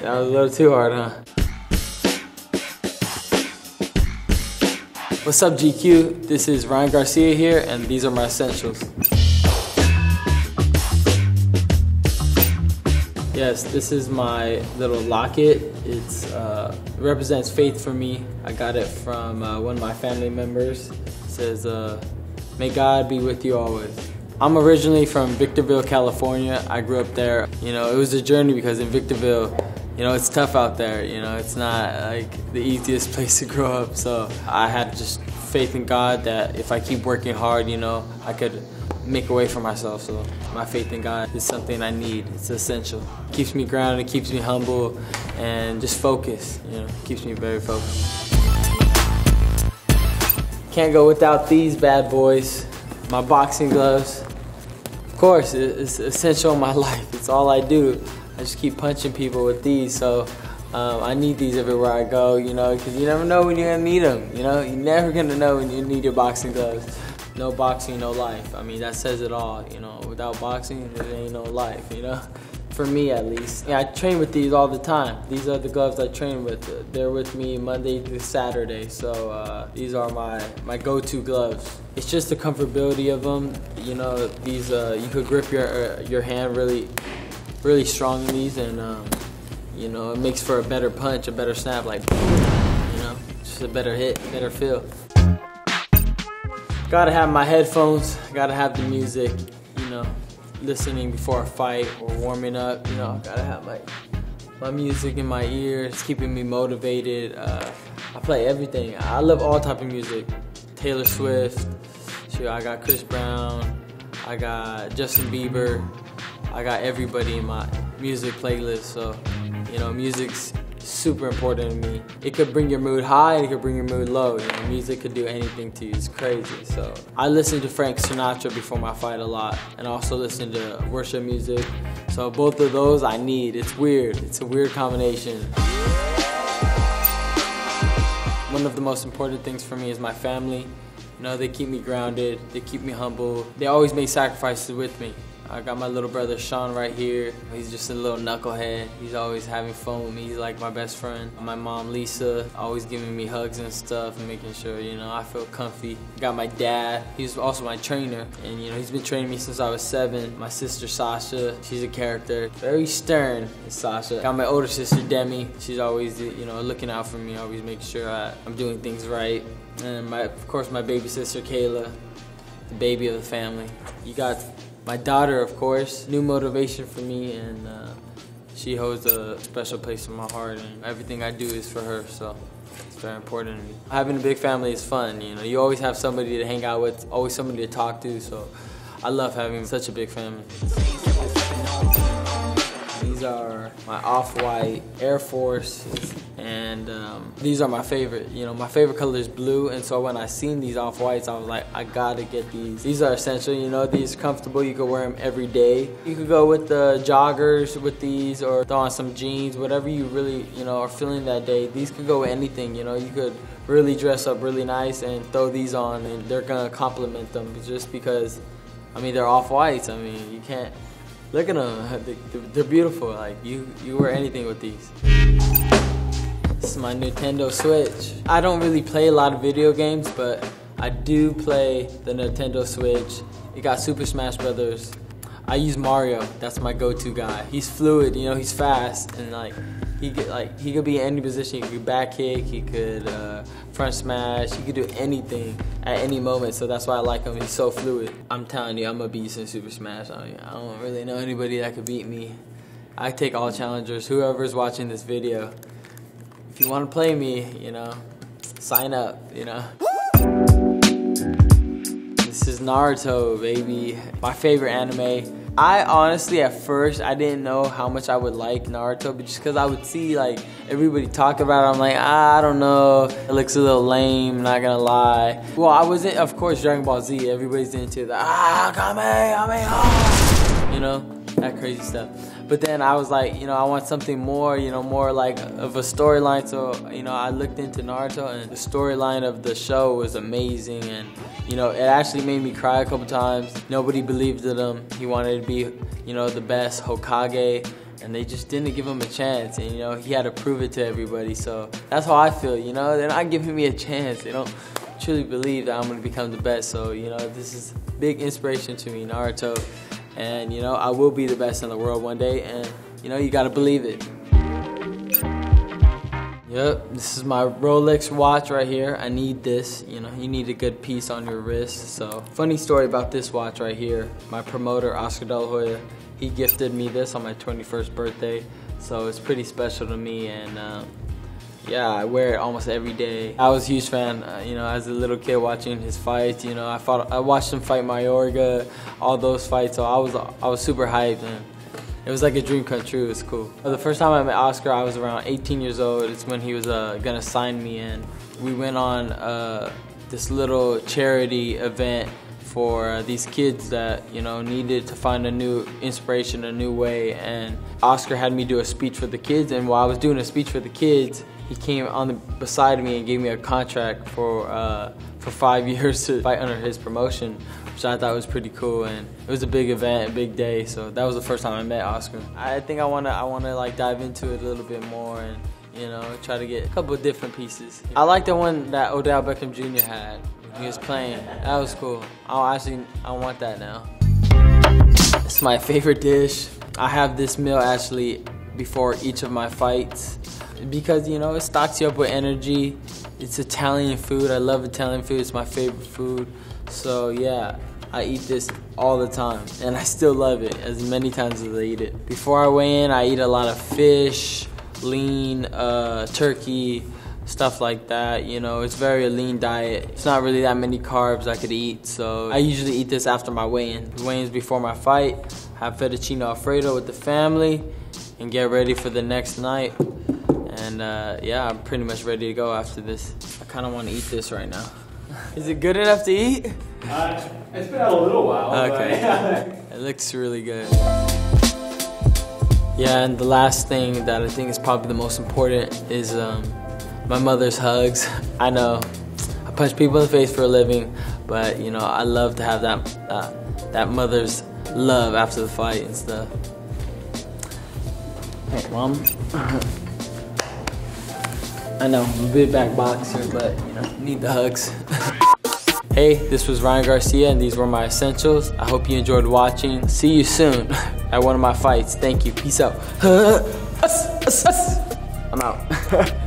That was a little too hard, huh? What's up, GQ? This is Ryan Garcia here, and these are my essentials. Yes, this is my little locket. Uh, it represents faith for me. I got it from uh, one of my family members. It says, uh, "May God be with you always." I'm originally from Victorville, California. I grew up there. You know, it was a journey because in Victorville, you know, it's tough out there. You know, it's not like the easiest place to grow up. So I had just faith in God that if I keep working hard, you know, I could make a way for myself. So my faith in God is something I need. It's essential. It keeps me grounded, it keeps me humble, and just focused. You know, keeps me very focused. Can't go without these bad boys. My boxing gloves. Of course, it's essential in my life. It's all I do. I just keep punching people with these. So um, I need these everywhere I go, you know, because you never know when you're gonna need them. You know, you're never gonna know when you need your boxing gloves. No boxing, no life. I mean, that says it all. You know, without boxing, there ain't no life. You know, for me at least. Yeah, I train with these all the time. These are the gloves I train with. They're with me Monday through Saturday. So uh, these are my my go-to gloves. It's just the comfortability of them. You know, these uh, you could grip your uh, your hand really, really strong in these, and um, you know, it makes for a better punch, a better snap. Like, you know, just a better hit, better feel. Gotta have my headphones, gotta have the music, you know, listening before a fight or warming up, you know, gotta have my my music in my ears, keeping me motivated. Uh, I play everything. I love all type of music. Taylor Swift, sure, I got Chris Brown, I got Justin Bieber, I got everybody in my music playlist. So, you know, music's super important to me. It could bring your mood high it could bring your mood low. You know, music could do anything to you. It's crazy. So I listen to Frank Sinatra before my fight a lot and also listen to worship music. So both of those I need. It's weird. It's a weird combination. One of the most important things for me is my family. You know, they keep me grounded, they keep me humble. They always make sacrifices with me. I got my little brother Sean right here. He's just a little knucklehead. He's always having fun with me. He's like my best friend. My mom Lisa, always giving me hugs and stuff and making sure, you know, I feel comfy. Got my dad. He's also my trainer. And, you know, he's been training me since I was seven. My sister Sasha, she's a character. Very stern is Sasha. Got my older sister Demi. She's always, you know, looking out for me, always making sure I, I'm doing things right. And my, of course, my baby sister Kayla, the baby of the family. You got my daughter, of course, new motivation for me, and uh, she holds a special place in my heart, and everything I do is for her, so it's very important to me. Having a big family is fun, you know, you always have somebody to hang out with, always somebody to talk to, so I love having such a big family. These are my off-white Air Force and um, these are my favorite. You know, my favorite color is blue, and so when I seen these off-whites, I was like, I gotta get these. These are essential, you know, these comfortable, you can wear them every day. You could go with the joggers with these or throw on some jeans, whatever you really, you know, are feeling that day. These could go with anything, you know, you could really dress up really nice and throw these on and they're gonna complement them just because, I mean, they're off-whites. I mean, you can't, Look at them. They're beautiful. Like you, you wear anything with these. This is my Nintendo Switch. I don't really play a lot of video games, but I do play the Nintendo Switch. It got Super Smash Brothers. I use Mario. That's my go-to guy. He's fluid. You know, he's fast and like he could like he could be in any position. He could back kick. He could uh, front smash. He could do anything at any moment. So that's why I like him. He's so fluid. I'm telling you, I'm a beast in Super Smash. I, I don't really know anybody that could beat me. I take all challengers. Whoever's watching this video, if you want to play me, you know, sign up. You know. This is Naruto, baby. My favorite anime. I honestly, at first, I didn't know how much I would like Naruto, but just because I would see like everybody talk about it, I'm like, ah, I don't know. It looks a little lame, not gonna lie. Well, I wasn't, of course, Dragon Ball Z. Everybody's into the ah, Kamehameha, you know, that crazy stuff. But then I was like, you know, I want something more, you know, more like of a storyline. So, you know, I looked into Naruto and the storyline of the show was amazing. And, you know, it actually made me cry a couple times. Nobody believed in him. He wanted to be, you know, the best Hokage. and they just didn't give him a chance. And you know, he had to prove it to everybody. So that's how I feel. You know, they're not giving me a chance. They don't truly believe that I'm gonna become the best. So you know, this is big inspiration to me, Naruto. And you know, I will be the best in the world one day. And you know, you gotta believe it. Yep, this is my Rolex watch right here. I need this, you know, you need a good piece on your wrist. So, funny story about this watch right here. My promoter, Oscar De La Hoya, he gifted me this on my 21st birthday. So it's pretty special to me and um, yeah, I wear it almost every day. I was a huge fan, uh, you know, as a little kid watching his fights. You know, I fought, I watched him fight Mayorga, all those fights. So I was, I was super hyped, and it was like a dream come true. It was cool. The first time I met Oscar, I was around 18 years old. It's when he was uh, gonna sign me, and we went on uh, this little charity event for these kids that you know needed to find a new inspiration, a new way. And Oscar had me do a speech for the kids, and while I was doing a speech for the kids, he came on the beside me and gave me a contract for uh, for five years to fight under his promotion, which I thought was pretty cool. And it was a big event, a big day. So that was the first time I met Oscar. I think I wanna I wanna like dive into it a little bit more and you know try to get a couple different pieces. I like the one that Odell Beckham Jr. had. He was playing. That was cool. I actually I want that now. It's my favorite dish. I have this meal actually before each of my fights because you know it stocks you up with energy. It's Italian food. I love Italian food. It's my favorite food. So yeah, I eat this all the time, and I still love it as many times as I eat it. Before I weigh in, I eat a lot of fish, lean, uh, turkey, stuff like that. You know, it's very lean diet. It's not really that many carbs I could eat, so I usually eat this after my weigh-in. Weigh-ins before my fight. Have fettuccine alfredo with the family, and get ready for the next night. And uh, yeah, I'm pretty much ready to go after this. I kind of want to eat this right now. Is it good enough to eat? Uh, it's been a little while. Okay. it looks really good. Yeah, and the last thing that I think is probably the most important is um, my mother's hugs. I know I punch people in the face for a living, but you know I love to have that uh, that mother's love after the fight and stuff. Hey, mom. I know, I'm a big back boxer, but you know, need the hugs. hey, this was Ryan Garcia, and these were my essentials. I hope you enjoyed watching. See you soon at one of my fights. Thank you. Peace out. I'm out.